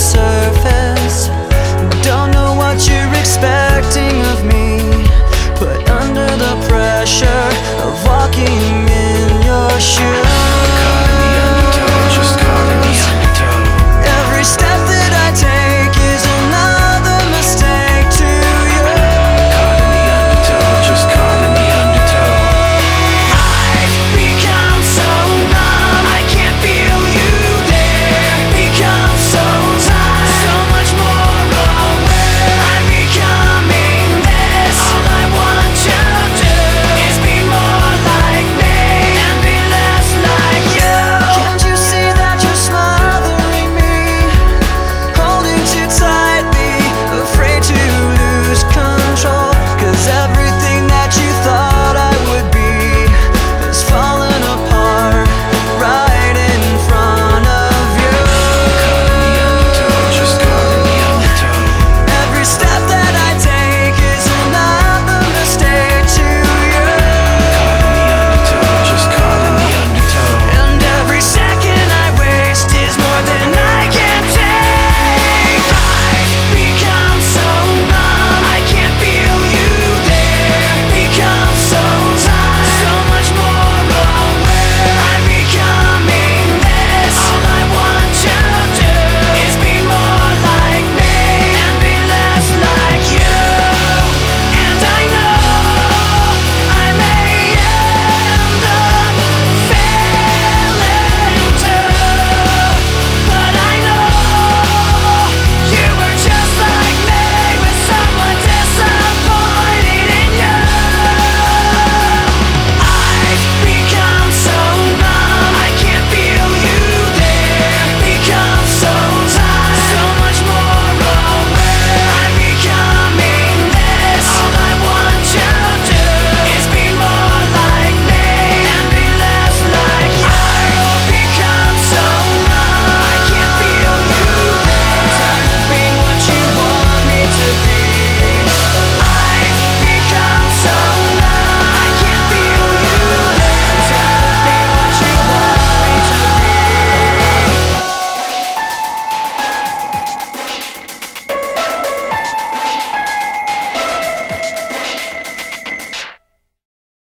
surface.